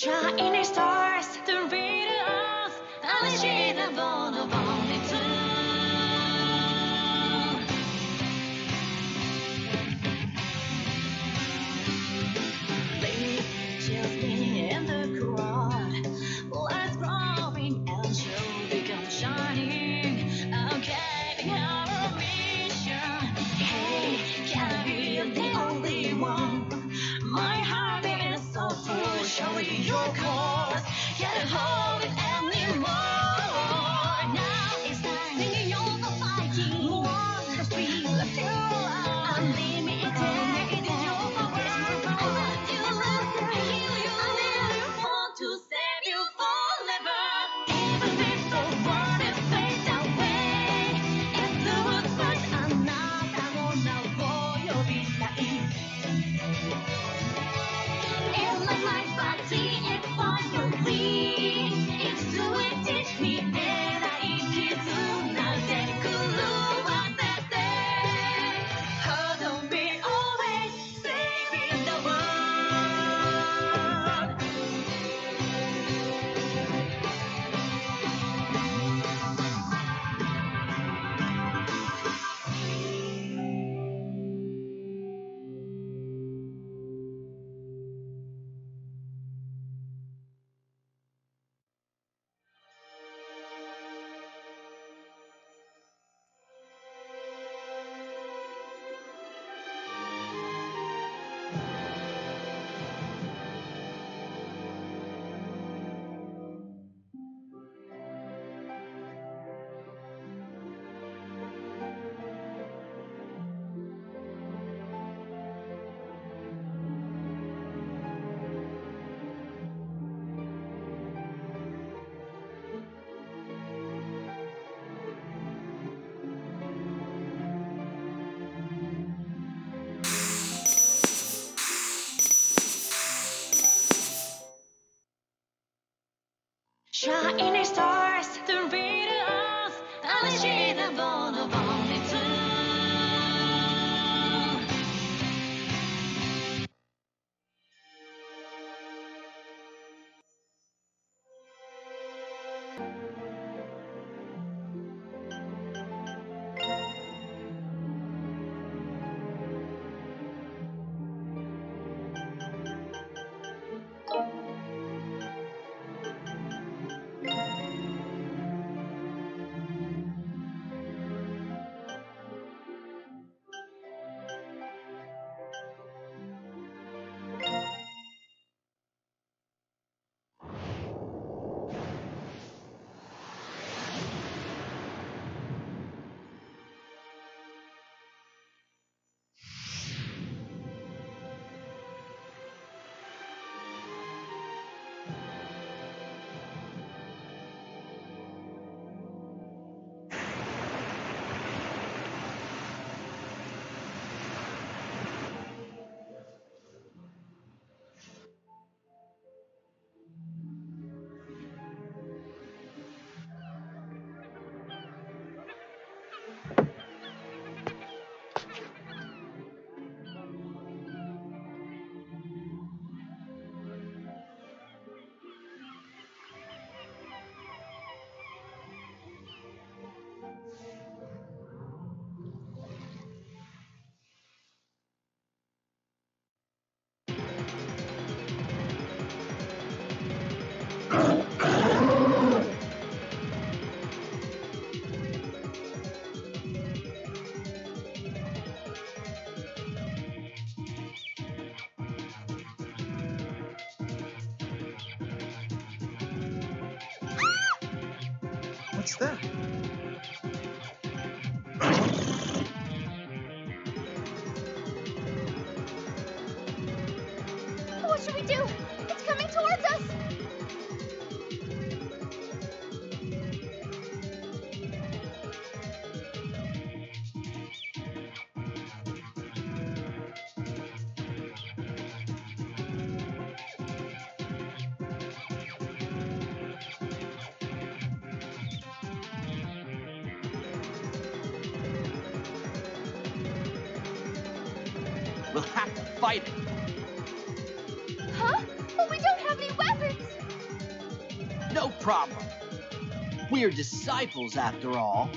Shining stars, the us, unshakable, the What's disciples after all.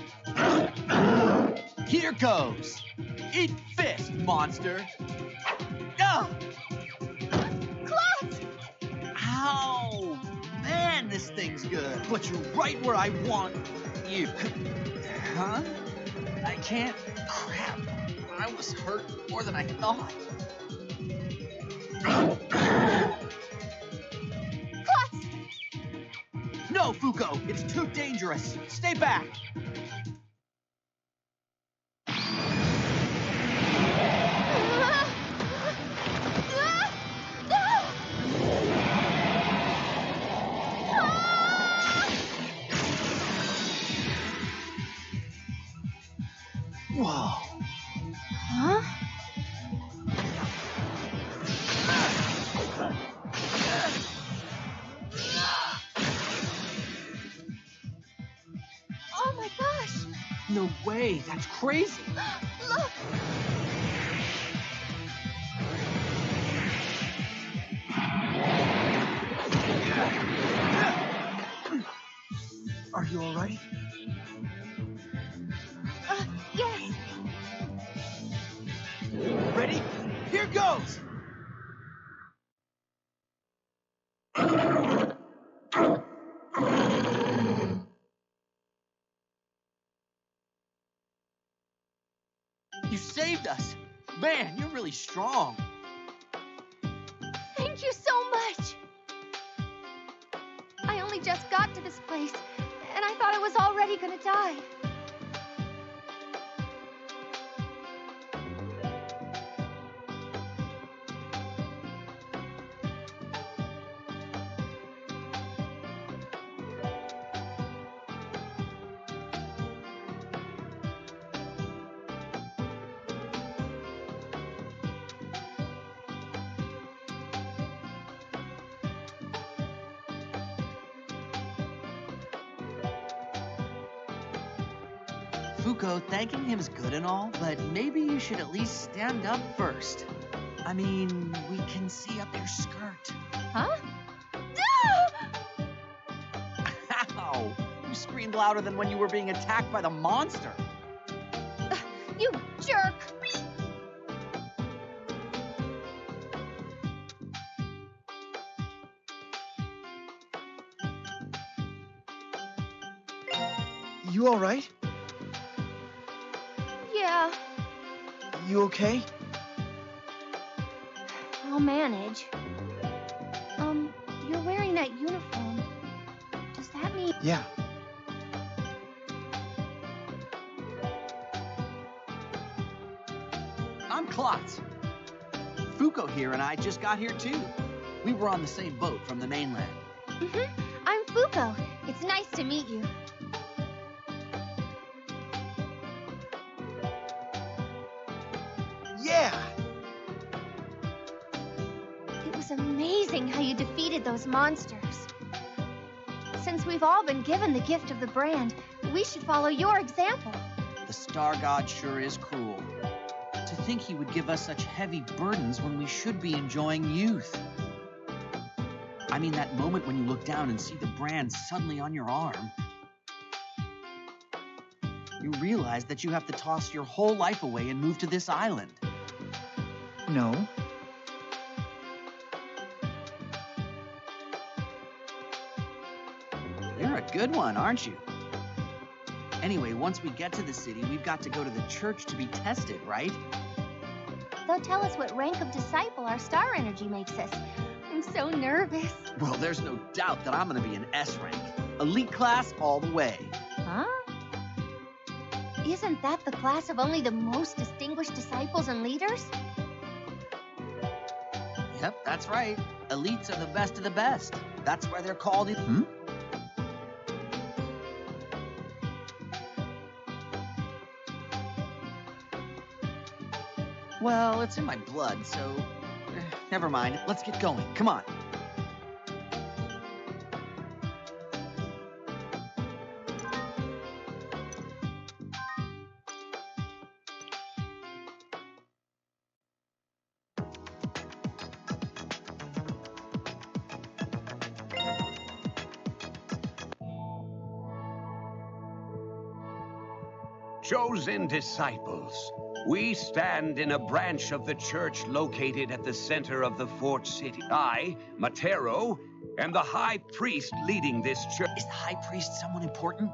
Here goes. Eat fist, monster. Ah! Klotz! Ow! Man, this thing's good. But you're right where I want you. Huh? I can't. Crap. I was hurt more than I thought. It's too dangerous. Stay back. Way. That's crazy. Strong. Thank you so much! I only just got to this place, and I thought I was already gonna die. Thanking him is good and all, but maybe you should at least stand up first. I mean, we can see up your skirt. Huh? Ow! You screamed louder than when you were being attacked by the monster. You jerk! You all right? You okay? I'll manage. Um, you're wearing that uniform. Does that mean Yeah. I'm Klotz. Fuko here and I just got here too. We were on the same boat from the mainland. Mm-hmm. I'm Fuko. It's nice to meet you. Those monsters. Since we've all been given the gift of the brand, we should follow your example. The star god sure is cruel. To think he would give us such heavy burdens when we should be enjoying youth. I mean, that moment when you look down and see the brand suddenly on your arm. You realize that you have to toss your whole life away and move to this island. No. You're a good one, aren't you? Anyway, once we get to the city, we've got to go to the church to be tested, right? They'll tell us what rank of disciple our star energy makes us. I'm so nervous. Well, there's no doubt that I'm gonna be an S rank. Elite class all the way. Huh? Isn't that the class of only the most distinguished disciples and leaders? Yep, that's right. Elites are the best of the best. That's why they're called. Hmm? Well, it's in my blood, so. Eh, never mind. Let's get going. Come on. Chosen disciples we stand in a branch of the church located at the center of the fort city. I, Matero, am the high priest leading this church. Is the high priest someone important?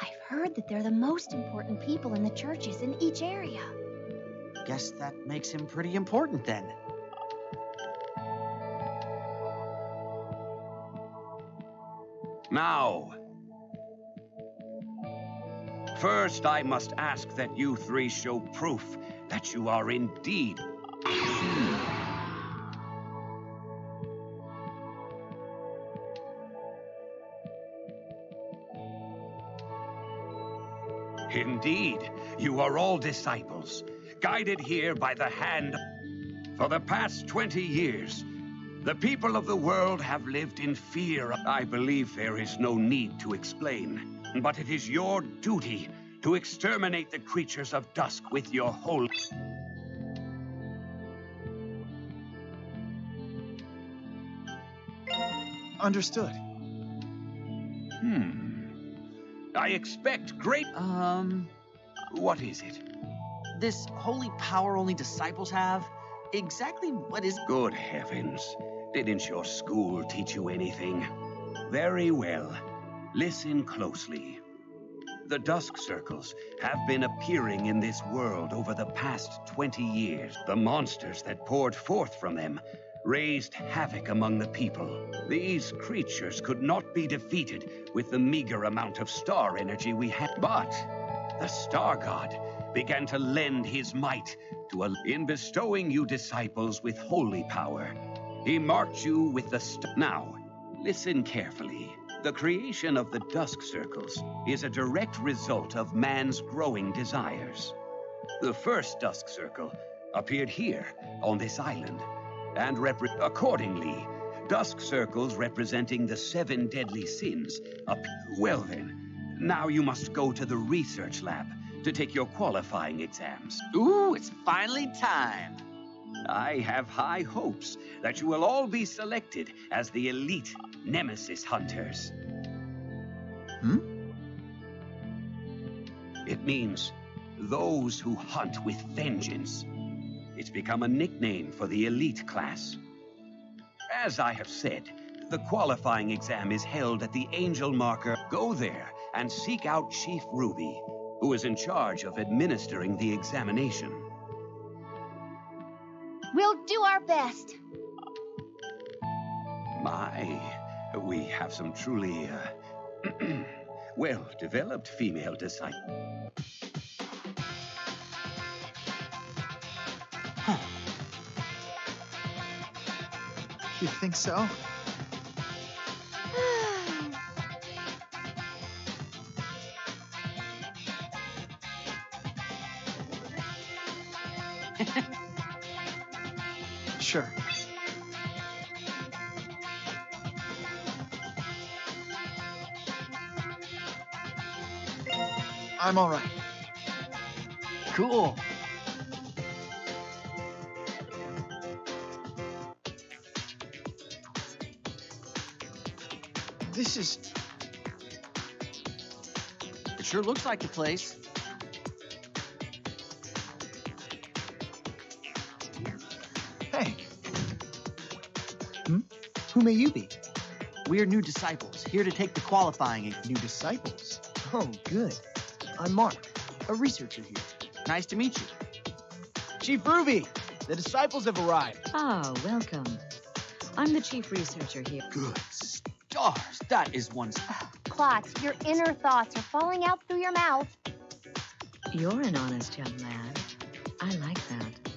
I've heard that they're the most important people in the churches in each area. Guess that makes him pretty important then. Now, first I must ask that you three show proof that you are indeed. Indeed, you are all disciples, guided here by the hand. For the past 20 years, the people of the world have lived in fear. I believe there is no need to explain, but it is your duty to exterminate the creatures of dusk with your whole. Understood. Hmm. I expect great. Um, What is it? this holy power only disciples have? Exactly what is. Good heavens. Didn't your school teach you anything? Very well. Listen closely. The Dusk Circles have been appearing in this world over the past 20 years. The monsters that poured forth from them raised havoc among the people. These creatures could not be defeated with the meager amount of star energy we had. But the Star God began to lend his might to a, in bestowing you disciples with holy power. He marked you with the now. Listen carefully. The creation of the dusk circles is a direct result of man's growing desires. The first dusk circle appeared here on this island, and accordingly, dusk circles representing the seven deadly sins. Well then, now you must go to the research lab to take your qualifying exams. Ooh, it's finally time. I have high hopes that you will all be selected as the elite Nemesis Hunters. Hmm? It means those who hunt with vengeance. It's become a nickname for the elite class. As I have said, the qualifying exam is held at the Angel Marker. Go there and seek out Chief Ruby, who is in charge of administering the examination. We'll do our best. My, we have some truly, uh, well developed female disciples. You think so? Sure. I'm all right. Cool. This is It sure looks like the place. Hey. Hmm? Who may you be? We're new disciples, here to take the qualifying. New disciples. Oh, good. I'm Mark, a researcher here. Nice to meet you. Chief Ruby, the disciples have arrived. Ah, welcome. I'm the chief researcher here. Good stars. That is one. s- Klotz, your inner thoughts are falling out through your mouth. You're an honest young lad. I like that.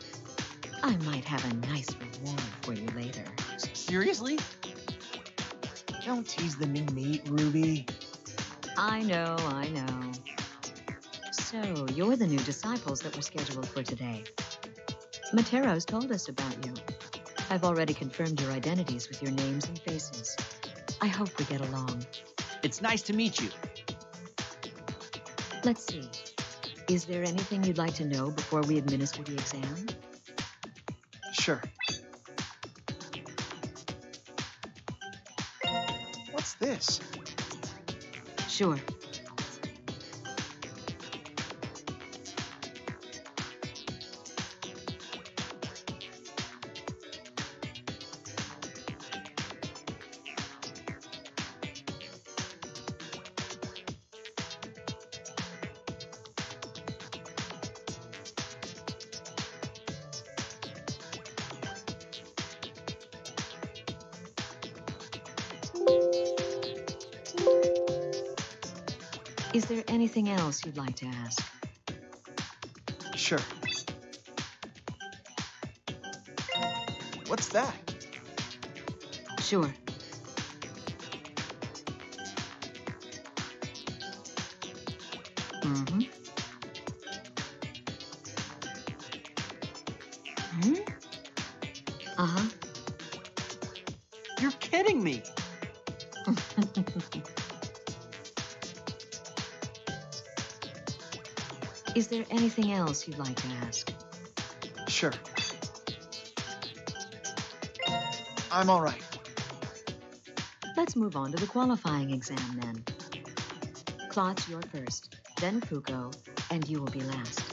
I might have a nice reward for you later. s- Seriously? Don't tease the new meat, Ruby. I know, I know. So, you're the new disciples that were scheduled for today. Matero's told us about you. I've already confirmed your identities with your names and faces. I hope we get along. It's nice to meet you. Let's see. Is there anything you'd like to know before we administer the exam? Sure. What's this? Sure. Anything else you'd like to ask? Sure. What's that? Sure. Mm-hmm. Is there anything else you'd like to ask? Sure. I'm all right. Let's move on to the qualifying exam then. Klotz, you're first, then Fuko, and you will be last.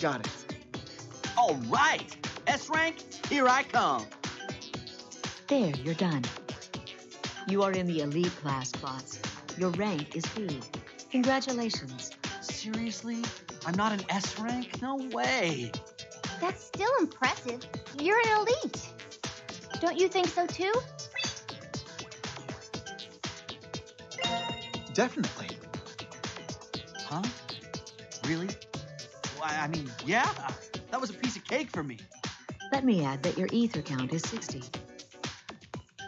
Got it. All right. S rank, here I come. There, you're done. You are in the elite class, Klotz. Your rank is B. Congratulations. Seriously? I'm not an S rank? No way. That's still impressive. You're an elite. Don't you think so too? Definitely. Huh? Really? Why, I mean, yeah. That was a piece of cake for me. Let me add that your ether count is 60.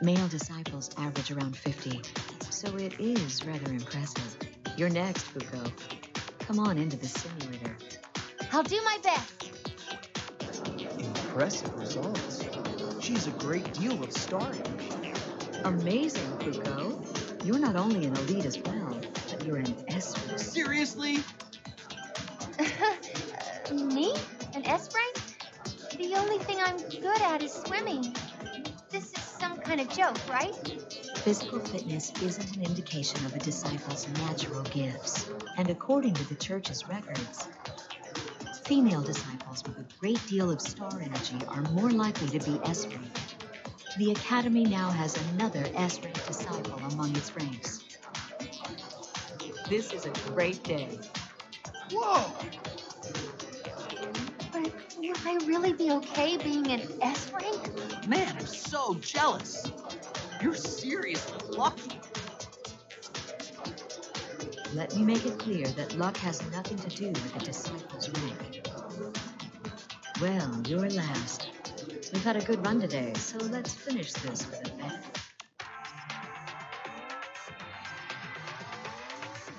Male disciples average around 50, so it is rather impressive. You're next, Fuko. Come on into the simulator. I'll do my best. Impressive results. She's a great deal of star. Amazing, Fuko. You're not only an elite as well, but you're an S rank. Seriously? Uh, Me? An S rank? The only thing I'm good at is swimming. This is some kind of joke, right? Physical fitness isn't an indication of a disciple's natural gifts. And according to the church's records, female disciples with a great deal of star energy are more likely to be S rank. The Academy now has another S rank disciple among its ranks. This is a great day. Whoa! But will I really be okay being an S rank? Man, I'm so jealous. You're seriously lucky. Let me make it clear that luck has nothing to do with the disciple's rank. Well, you're last. We've had a good run today, so let's finish this with a bang.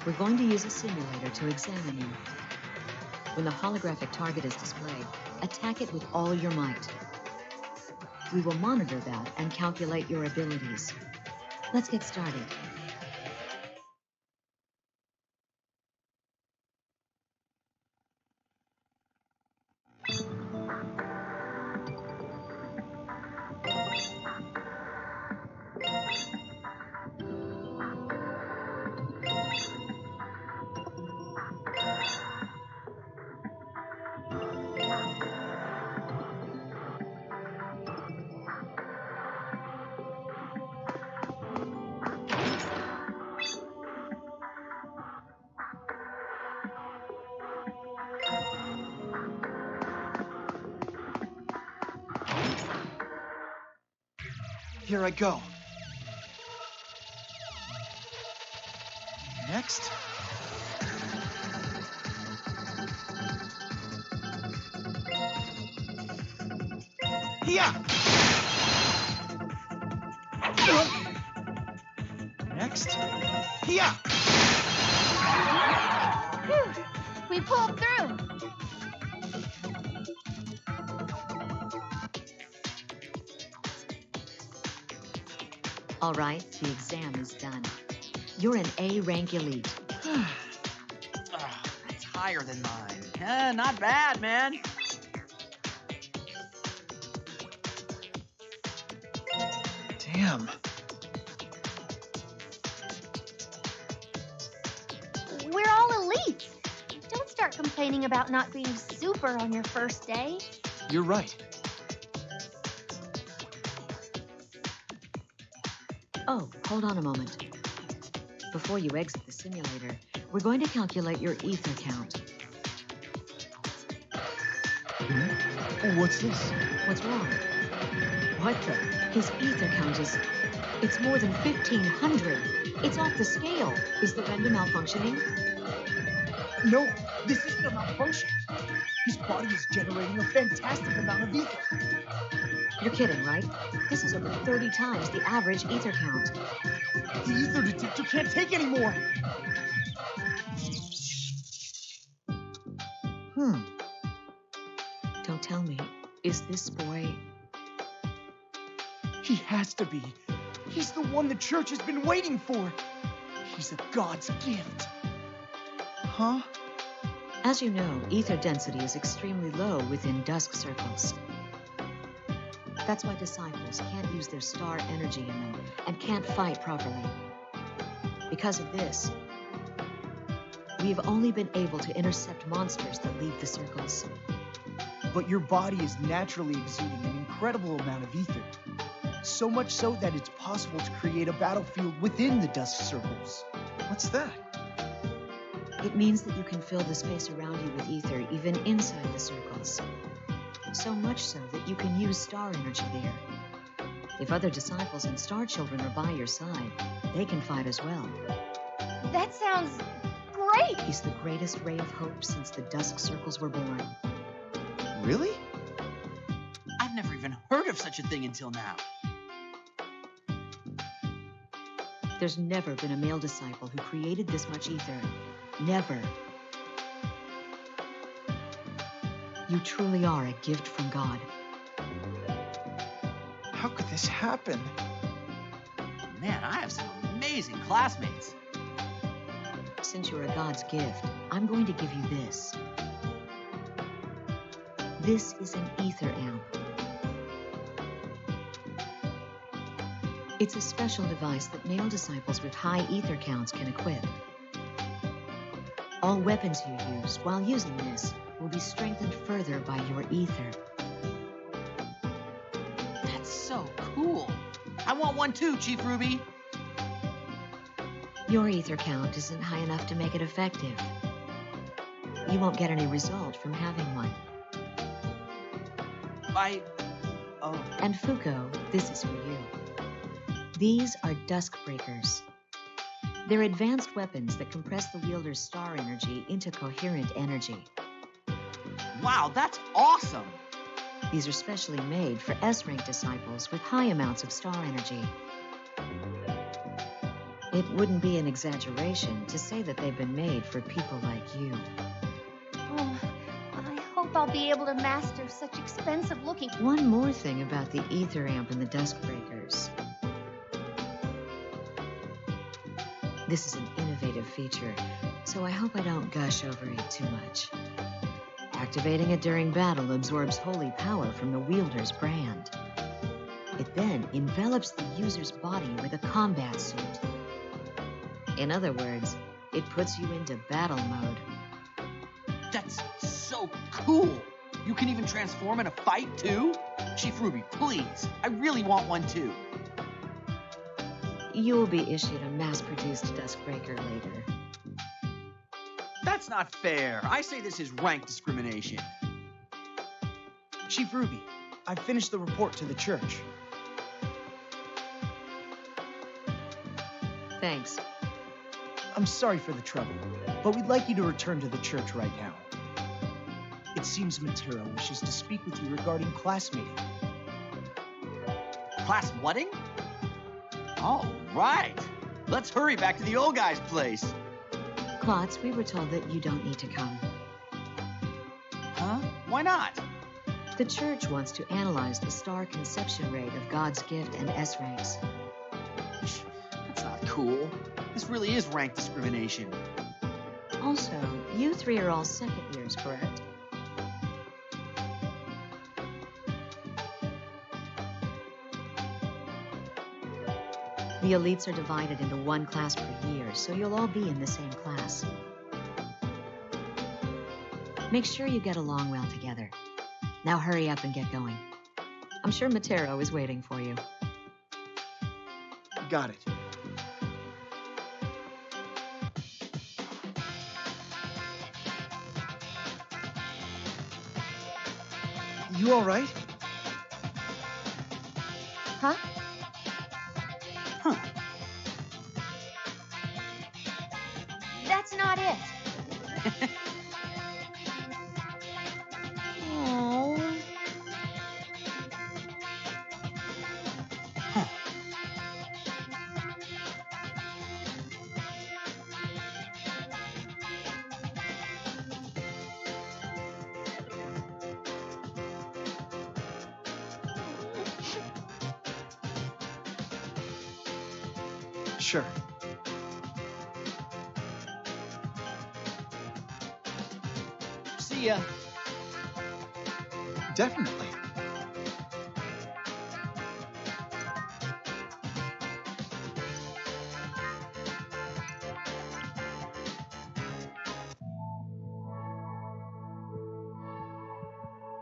We're going to use a simulator to examine you. When the holographic target is displayed, attack it with all your might. We will monitor that and calculate your abilities. Let's get started. Here I go. Next. All right, the exam is done. You're an A rank elite. Ah, that's higher than mine. Yeah, not bad, man. Damn. We're all elites. Don't start complaining about not being super on your first day. You're right. Oh, hold on a moment. Before you exit the simulator, we're going to calculate your ether count. Oh, what's this? What's wrong? What the? His ether count is. It's more than 1,500. It's off the scale. Is the render malfunctioning? No, this isn't a malfunction. His body is generating a fantastic amount of ether. You're kidding, right? This is over 30 times the average ether count. The ether detector can't take anymore. Hmm. Don't tell me. Is this boy. He has to be. He's the one the church has been waiting for. He's a god's gift. Huh? As you know, ether density is extremely low within dusk circles. That's why disciples can't use their star energy in them and can't fight properly. Because of this, we have only been able to intercept monsters that leave the circles. But your body is naturally exuding an incredible amount of ether. So much so that it's possible to create a battlefield within the dusk circles. What's that? It means that you can fill the space around you with ether even inside the circles. So much so that you can use star energy there. If other disciples and star children are by your side, they can fight as well. That sounds great! He's the greatest ray of hope since the dusk circles were born. Really? I've never even heard of such a thing until now. There's never been a male disciple who created this much ether. Never. You truly are a gift from God. How could this happen? Man, I have some amazing classmates. Since you're a God's gift, I'm going to give you this. This is an ether amp. It's a special device that male disciples with high ether counts can equip. All weapons you use while using this will be strengthened further by your ether. That's so cool. I want one too, Chief Ruby. Your ether count isn't high enough to make it effective. You won't get any result from having one. I. Oh. And Fuko, this is for you. These are Dusk Breakers. They're advanced weapons that compress the wielder's star energy into coherent energy. Wow, that's awesome. These are specially made for S rank disciples with high amounts of star energy. It wouldn't be an exaggeration to say that they've been made for people like you. Oh, I hope I'll be able to master such expensive looking. One more thing about the ether amp and the Dusk Breakers. This is an innovative feature, so I hope I don't gush over it too much. Activating it during battle absorbs holy power from the wielder's brand. It then envelops the user's body with a combat suit. In other words, it puts you into battle mode. That's so cool. You can even transform in a fight too? Chief Ruby, please. I really want one too. You'll be issued a mass-produced Duskbreaker later. That's not fair. I say this is rank discrimination. Chief Ruby, I've finished the report to the church. Thanks. I'm sorry for the trouble, but we'd like you to return to the church right now. It seems Matero wishes to speak with you regarding classmating. Class wedding? All right. Let's hurry back to the old guy's place. Klotz, we were told that you don't need to come. Huh? Why not? The church wants to analyze the star conception rate of God's gift and S ranks. That's not cool. This really is rank discrimination. Also, you three are all second years, correct? The elites are divided into one class per year, so you'll all be in the same class. Make sure you get along well together. Now hurry up and get going. I'm sure Matero is waiting for you. Got it. You all right? Sure. See ya. Definitely.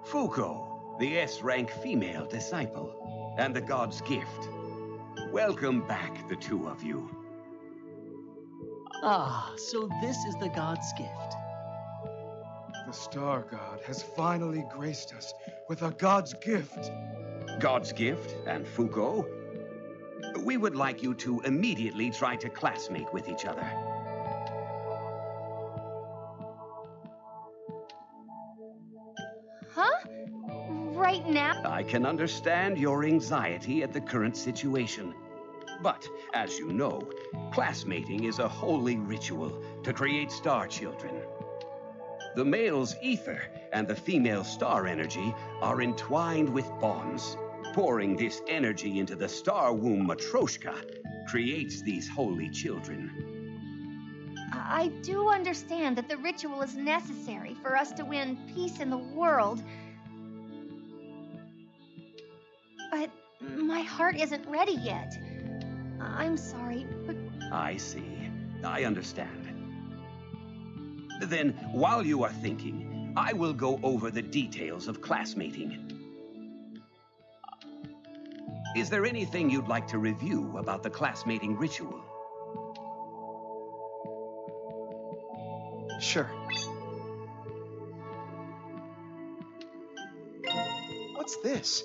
Fuko, the S-rank female disciple, and the god's gift. Welcome back, the two of you. Ah, so this is the god's gift. The Star God has finally graced us with a God's gift. God's gift and Fuko, we would like you to immediately try to classmate with each other. Huh? Right now? I can understand your anxiety at the current situation. But, as you know, classmating is a holy ritual to create star children. The male's ether and the female's star energy are entwined with bonds. Pouring this energy into the star womb Matroshka creates these holy children. I do understand that the ritual is necessary for us to win peace in the world. But my heart isn't ready yet. Uh, I'm sorry, but I see. I understand. Then, while you are thinking, I will go over the details of classmating. Is there anything you'd like to review about the classmating ritual? Sure. What's this?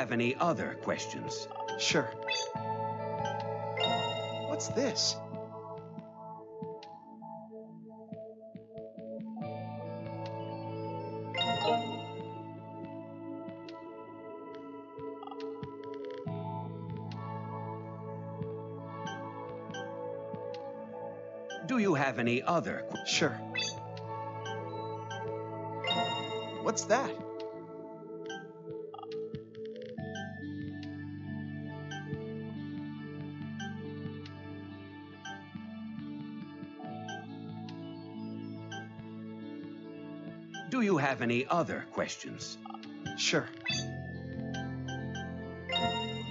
Have any other questions? Sure. What's this? Do you have any other Sure. What's that? Have any other questions? Sure.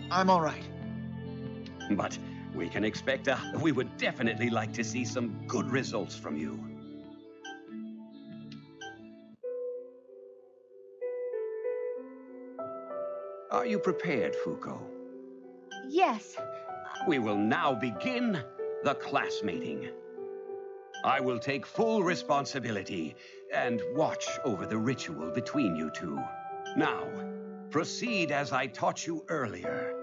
I'm all right. But we can expect a. We would definitely like to see some good results from you. Are you prepared, Fuko? yes. We will now begin the classmating. I will take full responsibility and watch over the ritual between you two. Now, proceed as I taught you earlier.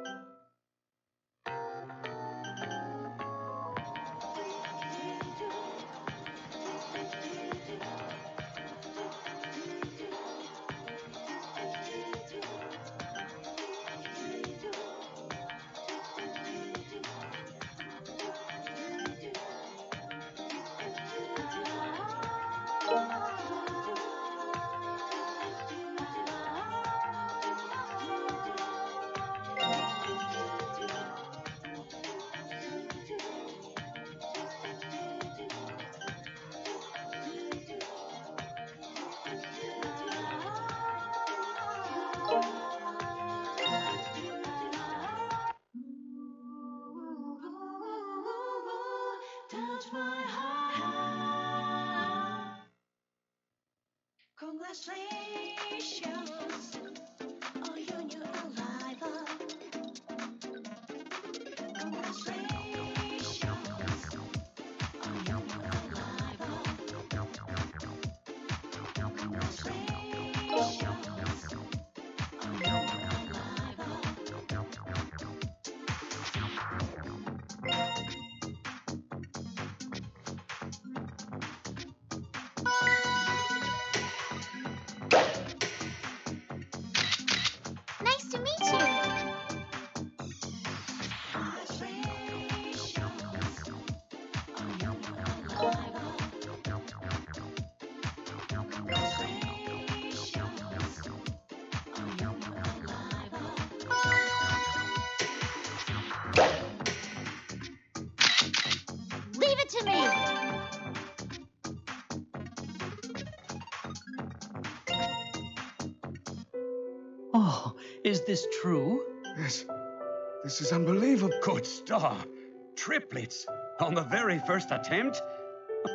Is this true? Yes. This is unbelievable. Good star! Triplets! On the very first attempt?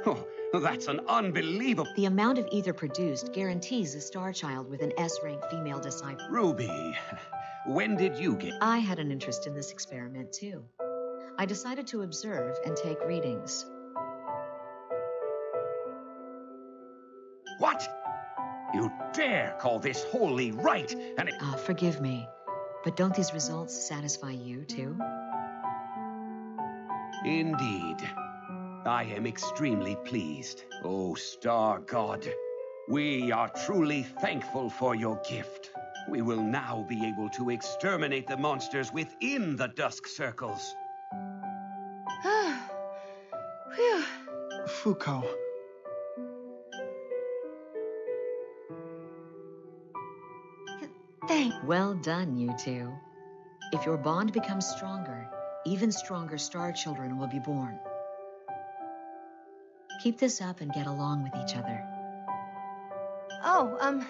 Oh, that's an unbelievable. The amount of ether produced guarantees a star child with an S rank female disciple. Ruby, when did you get. I had an interest in this experiment too. I decided to observe and take readings. What? You dare call this wholly right and it. Ah, forgive me, but don't these results satisfy you too? Indeed. I am extremely pleased. Oh, Star God, we are truly thankful for your gift. We will now be able to exterminate the monsters within the Dusk Circles. Phew. Fuko, Well done, you two. If your bond becomes stronger, even stronger star children will be born. Keep this up and get along with each other. Oh, um,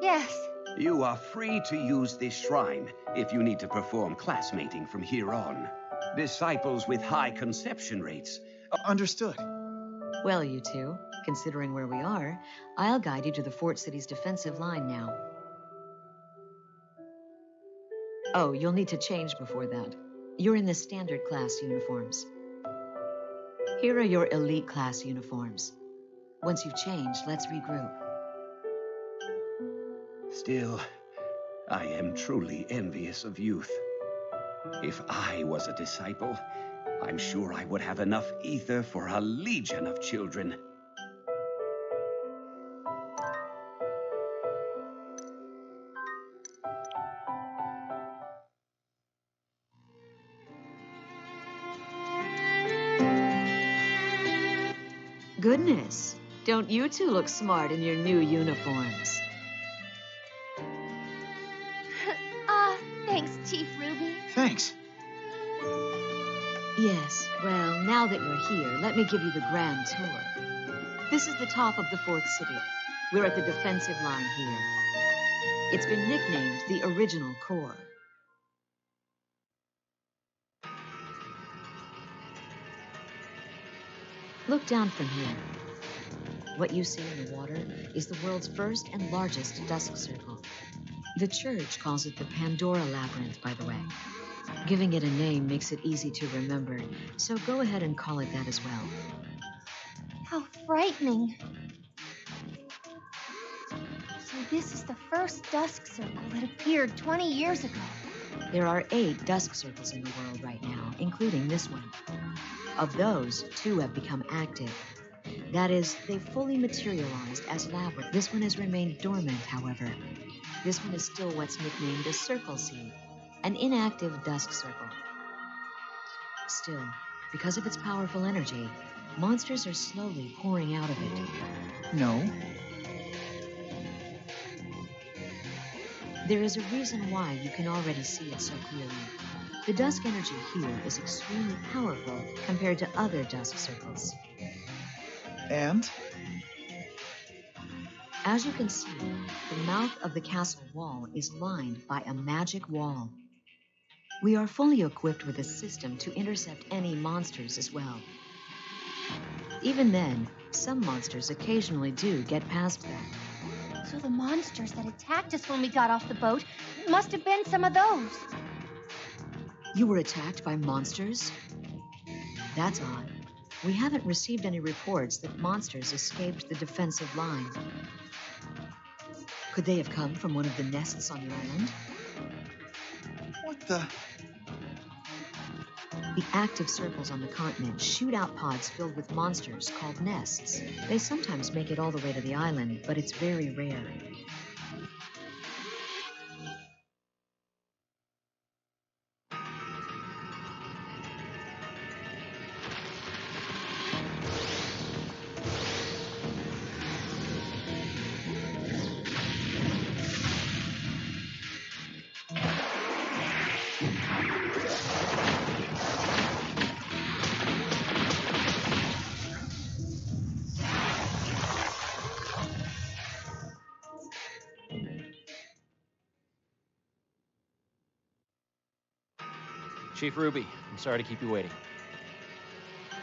yes. You are free to use this shrine if you need to perform classmating from here on. Disciples with high conception rates understood. Well, you two, considering where we are, I'll guide you to the fort city's defensive line now. Oh, you'll need to change before that. You're in the standard class uniforms. Here are your elite class uniforms. Once you've changed, let's regroup. Still, I am truly envious of youth. If I was a disciple, I'm sure I would have enough ether for a legion of children. Don't you two look smart in your new uniforms? Ah, thanks, Chief Ruby. Thanks. Yes, well, now that you're here, let me give you the grand tour. This is the top of the fort city. We're at the defensive line here. It's been nicknamed the original core. Look down from here. What you see in the water is the world's first and largest dusk circle. The church calls it the Pandora Labyrinth, by the way. Giving it a name makes it easy to remember, so go ahead and call it that as well. How frightening. So this is the first dusk circle that appeared 20 years ago. There are eight dusk circles in the world right now, including this one. Of those, two have become active. That is, they've fully materialized as labyrinth. This one has remained dormant, however. This one is still what's nicknamed a circle seed, an inactive dusk circle. Still, because of its powerful energy, monsters are slowly pouring out of it. No. There is a reason why you can already see it so clearly. The dusk energy here is extremely powerful compared to other dusk circles. And? As you can see, the mouth of the castle wall is lined by a magic wall. We are fully equipped with a system to intercept any monsters as well. Even then, some monsters occasionally do get past that. So the monsters that attacked us when we got off the boat must have been some of those. You were attacked by monsters? That's odd. We haven't received any reports that monsters escaped the defensive line. Could they have come from one of the nests on the island? What the? The active circles on the continent shoot out pods filled with monsters called nests. They sometimes make it all the way to the island, but it's very rare. Chief Ruby, I'm sorry to keep you waiting.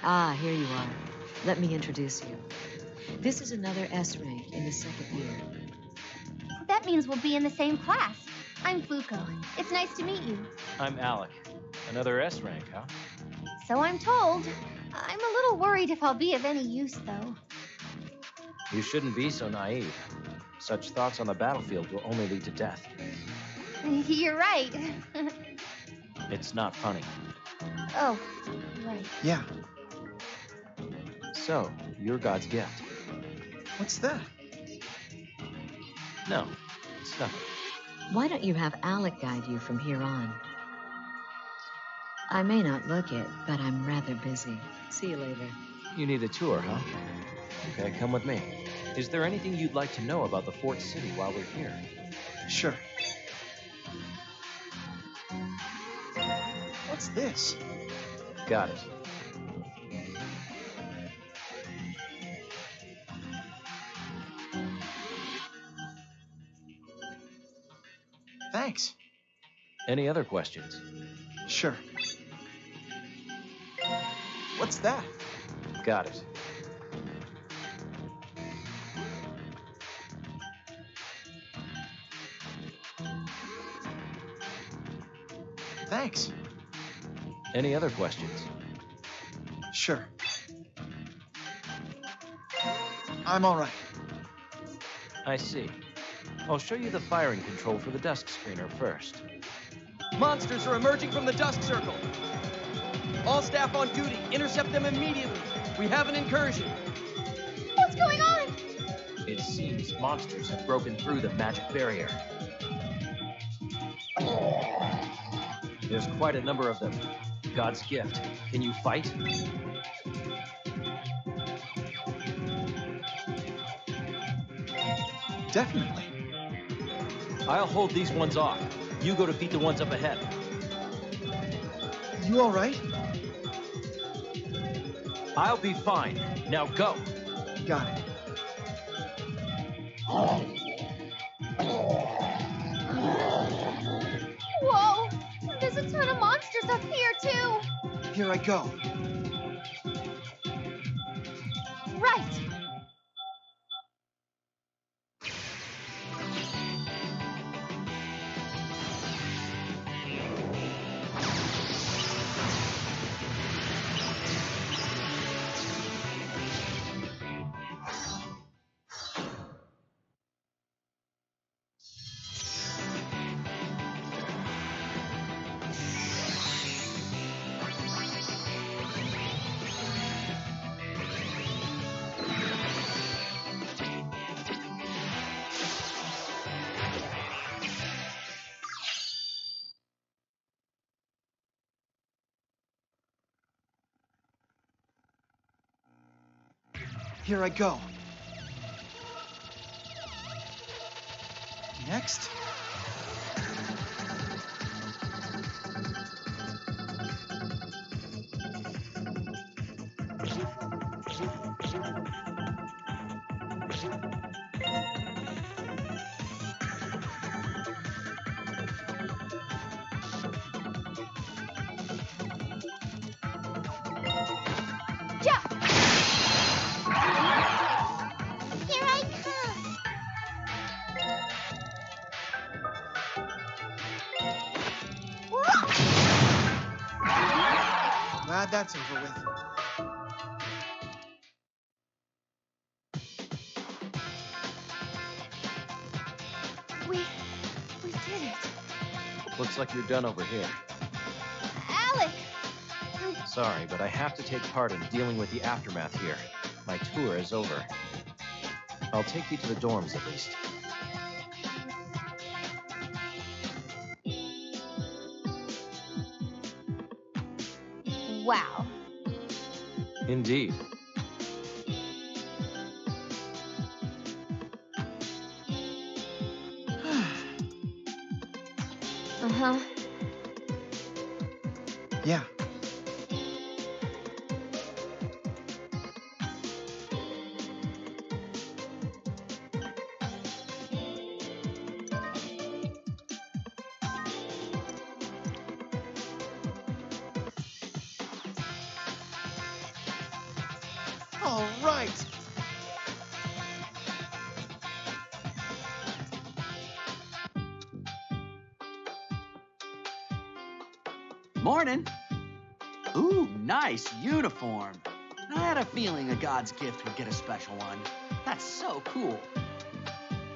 Ah, here you are. Let me introduce you. This is another S rank in the second year. That means we'll be in the same class. I'm Fuko. It's nice to meet you. I'm Alec. Another S rank, huh? So I'm told. I'm a little worried if I'll be of any use, though. You shouldn't be so naive. Such thoughts on the battlefield will only lead to death. You're right. It's not funny. oh, right. Yeah. So, you're God's gift. What's that? No, it's nothing. Why don't you have Alec guide you from here on? I may not look it, but I'm rather busy. See you later. You need a tour, huh? Okay, come with me. Is there anything you'd like to know about the fort city while we're here? Sure. What's this? Got it. Thanks. Any other questions? Sure. What's that? Got it. Thanks. Any other questions? Sure. I'm all right. I see. I'll show you the firing control for the dusk screener first. Monsters are emerging from the Dusk Circle. All staff on duty, intercept them immediately. We have an incursion. What's going on? It seems monsters have broken through the magic barrier. There's quite a number of them. God's gift. Can you fight? Definitely. I'll hold these ones off. You go defeat the ones up ahead. You all right? I'll be fine. Now go. Got it. Whoa! There's a ton of monsters up here, too! Here I go. Right! Here I go. Next. Glad that's over with. We... we did it. Looks like you're done over here. Alec! Sorry, but I have to take part in dealing with the aftermath here. My tour is over. I'll take you to the dorms at least. Indeed. I had a feeling a God's gift would get a special one. That's so cool.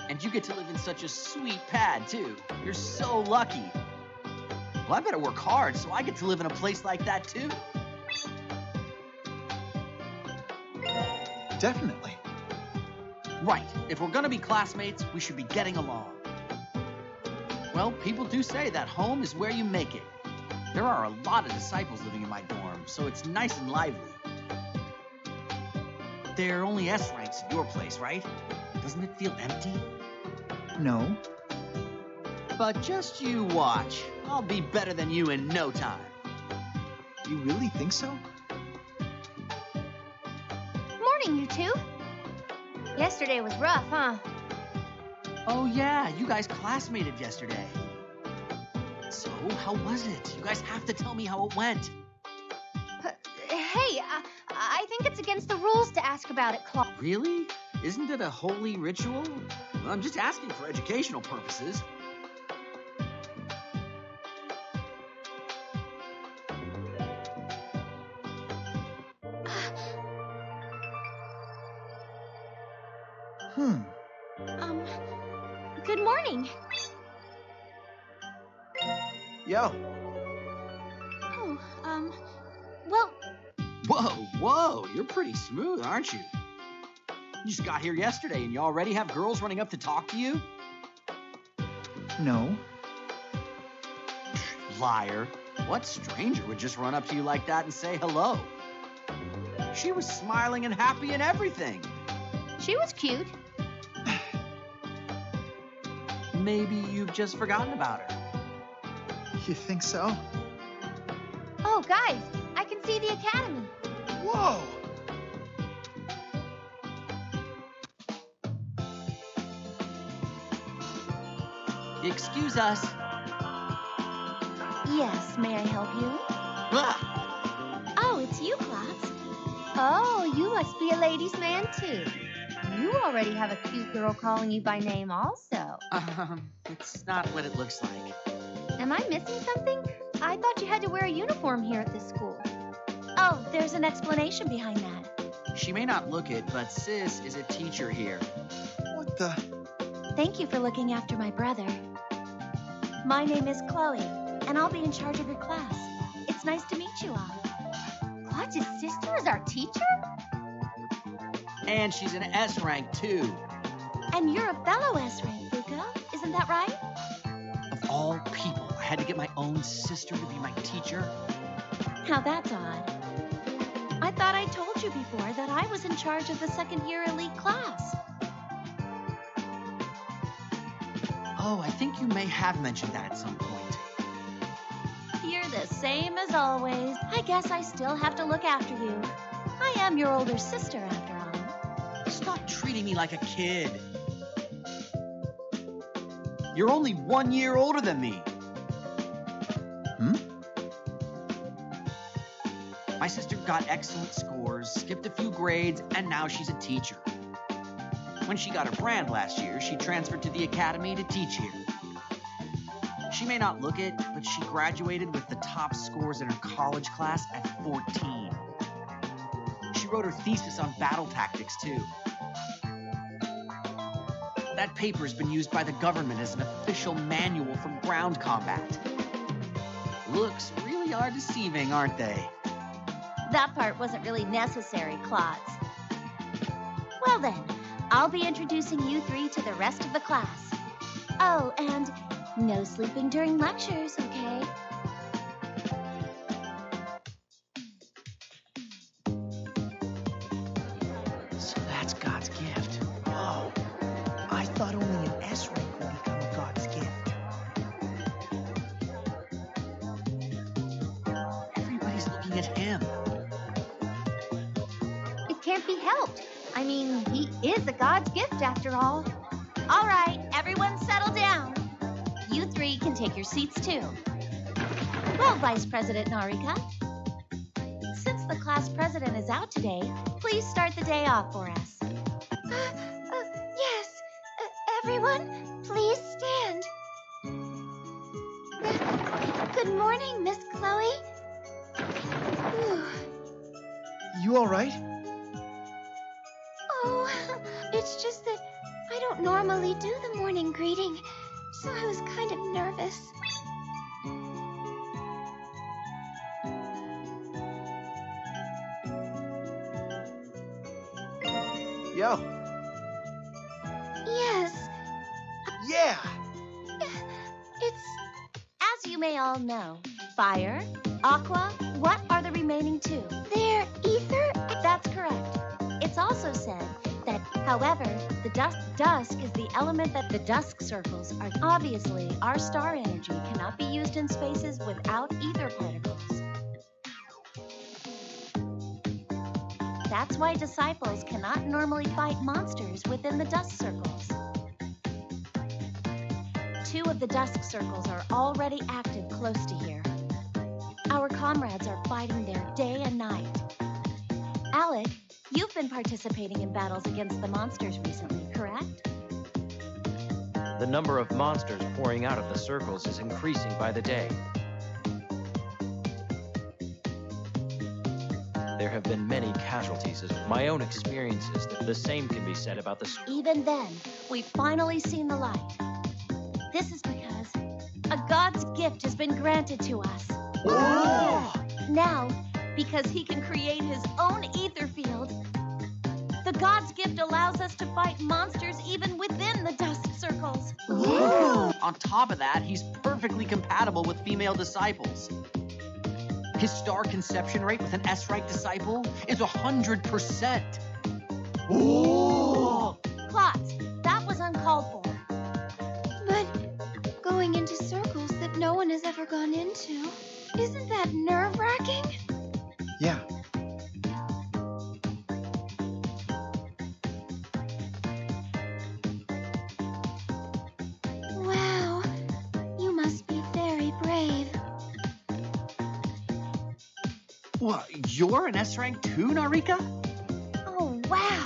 And you get to live in such a sweet pad, too. You're so lucky. Well, I better work hard so I get to live in a place like that, too. Definitely. Right. If we're gonna be classmates, we should be getting along. Well, people do say that home is where you make it. There are a lot of disciples living in my dorm, so it's nice and lively. There are only S ranks at your place, right? Doesn't it feel empty? No. But just you watch. I'll be better than you in no time. You really think so? Morning, you two. Yesterday was rough, huh? Oh, yeah, you guys classmated yesterday. So, how was it? You guys have to tell me how it went. Hey, I, I think it's against the rules to ask about it, Claude. Really? Isn't it a holy ritual? I'm just asking for educational purposes. Smooth, aren't you? You just got here yesterday and you already have girls running up to talk to you? No. Liar. What stranger would just run up to you like that and say hello? She was smiling and happy and everything. she was cute. Maybe you've just forgotten about her. you think so? Oh, guys, I can see the academy. Whoa! Excuse us. Yes, may I help you? Ah, Oh, it's you, Klotz. Oh, you must be a ladies' man, too. You already have a cute girl calling you by name, also. um, it's not what it looks like. Am I missing something? I thought you had to wear a uniform here at this school. Oh, there's an explanation behind that. She may not look it, but Sis is a teacher here. What the? Thank you for looking after my brother. My name is Chloe, and I'll be in charge of your class. It's nice to meet you all. Klotz's sister is our teacher? And she's an S rank, too. And you're a fellow S rank, Fuko. Isn't that right? Of all people, I had to get my own sister to be my teacher. Now that's odd. I thought I told you before that I was in charge of the second year elite class. Oh, I think you may have mentioned that at some point. You're the same as always. I guess I still have to look after you. I am your older sister, after all. Stop treating me like a kid. You're only one year older than me. Hmm? My sister got excellent scores, skipped a few grades, and now she's a teacher. When she got her brand last year, she transferred to the academy to teach here. She may not look it, but she graduated with the top scores in her college class at 14. She wrote her thesis on battle tactics, too. That paper's been used by the government as an official manual for ground combat. Looks really are deceiving, aren't they? That part wasn't really necessary, Klotz. Well then, I'll be introducing you three to the rest of the class. Oh, and no sleeping during lectures, okay? Seats too. Well, Vice President Narika, Since the class president is out today, please start the day off for us. Uh, uh, yes. Uh, everyone, please stand. Good morning, Miss Chloe. Whew. You all right? Oh, it's just that I don't normally do the morning greeting, so I was kind of nervous. Fire, aqua, what are the remaining two? there, Ether. That's correct. It's also said that, however, the dusk dusk is the element that the dusk circles are. Obviously, our star energy cannot be used in spaces without ether particles. That's why disciples cannot normally fight monsters within the dusk circles. Two of the dusk circles are already active close to here. Our comrades are fighting there day and night. Alec, you've been participating in battles against the monsters recently, correct? The number of monsters pouring out of the circles is increasing by the day. There have been many casualties as my own experiences. The- The same can be said about the Even then, we've finally seen the light. This is because a God's gift has been granted to us. Now, because he can create his own ether field, the God's gift allows us to fight monsters even within the dusk circles. On top of that, he's perfectly compatible with female disciples. His star conception rate with an S-rank disciple is 100%. Klotz, that was uncalled for. But going into circles that no one has ever gone into, isn't that nerve wracking? Yeah. Wow, you must be very brave. What, you're an S-rank too, Narika? Oh, wow.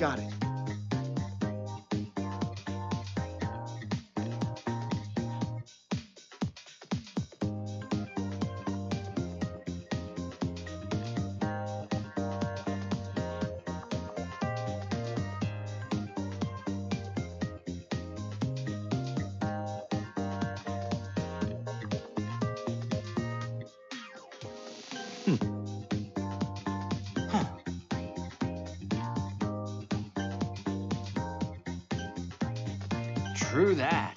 Got it. True that.